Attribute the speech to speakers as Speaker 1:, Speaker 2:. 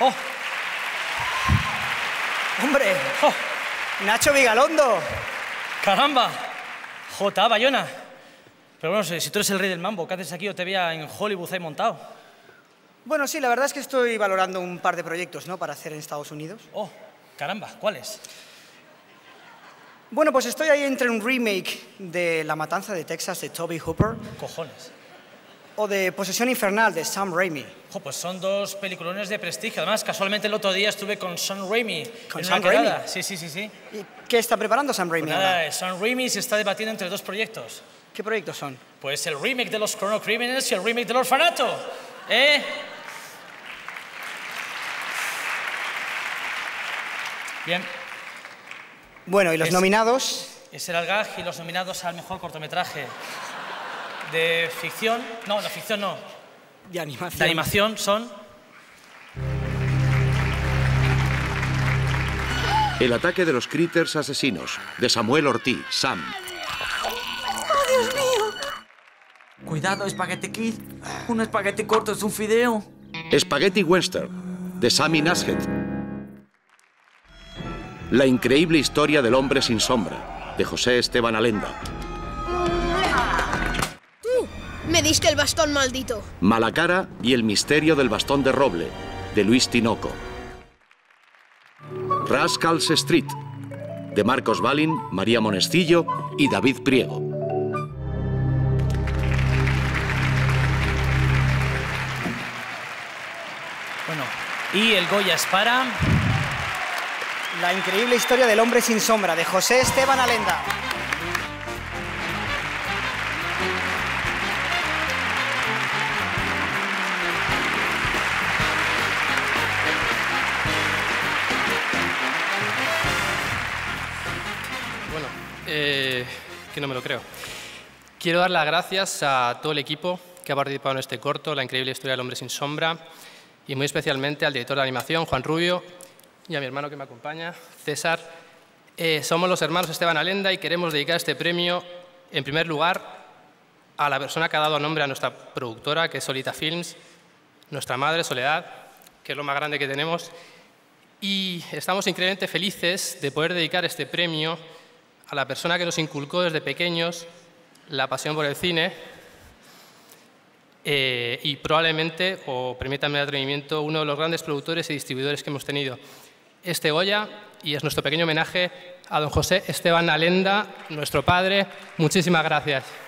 Speaker 1: ¡Oh!
Speaker 2: ¡Hombre!
Speaker 1: ¡Oh!
Speaker 2: ¡Nacho Vigalondo!
Speaker 1: ¡Caramba! J. Bayona. Pero bueno, si si tú eres el rey del mambo, ¿qué haces aquí? O te veía en Hollywood ahí montado.
Speaker 2: Bueno, sí, la verdad es que estoy valorando un par de proyectos, ¿no? Para hacer en Estados Unidos.
Speaker 1: ¡Oh! Caramba, ¿cuáles?
Speaker 2: Bueno, pues estoy ahí entre un remake de La Matanza de Texas de Toby Hooper
Speaker 1: Cojones.
Speaker 2: O de Posesión Infernal de Sam Raimi.
Speaker 1: Jo, pues son dos peliculones de prestigio. Además, casualmente el otro día estuve con Sean Raimi.
Speaker 2: ¿Con Sam. Raimi?
Speaker 1: Sí, sí, sí, sí.
Speaker 2: ¿Y qué está preparando Sam Raimi ahora?
Speaker 1: Nada, Sean Raimi se está debatiendo entre dos proyectos.
Speaker 2: ¿Qué proyectos son?
Speaker 1: Pues el remake de los Chrono Criminals y el remake del Orfanato. ¿Eh? Bien,
Speaker 2: Bueno, ¿y los
Speaker 1: Es-
Speaker 2: nominados?
Speaker 1: ese era el gag y los nominados al mejor cortometraje de ficción. No, de ficción no.
Speaker 2: De animación.
Speaker 1: De animación son.
Speaker 3: El ataque de los critters asesinos, de Samuel Ortiz, Sam.
Speaker 4: Cuidado, Spaghetti Kid. Un espagueti corto es un fideo.
Speaker 3: Spaghetti Western, de Sammy Nashet. La increíble historia del hombre sin sombra, de José Esteban Alenda.
Speaker 5: Me diste el bastón maldito.
Speaker 3: Malacara y el misterio del bastón de roble, de Luis Tinoco. Rascals Street, de Marcos Balin, María Monestillo y David Priego.
Speaker 1: Bueno, y el Goya es para.
Speaker 2: La increíble historia del hombre sin sombra de José Esteban Alenda.
Speaker 6: Eh, que no me lo creo. Quiero dar las gracias a todo el equipo que ha participado en este corto, La increíble historia del hombre sin sombra, y muy especialmente al director de animación, Juan Rubio, y a mi hermano que me acompaña, César. Eh, somos los hermanos Esteban Alenda y queremos dedicar este premio, en primer lugar, a la persona que ha dado nombre a nuestra productora, que es Solita Films, nuestra madre, Soledad, que es lo más grande que tenemos, y estamos increíblemente felices de poder dedicar este premio a la persona que nos inculcó desde pequeños la pasión por el cine eh, y probablemente, o permítanme el atrevimiento, uno de los grandes productores y distribuidores que hemos tenido. Este Goya, y es nuestro pequeño homenaje a don José Esteban Alenda, nuestro padre. Muchísimas gracias.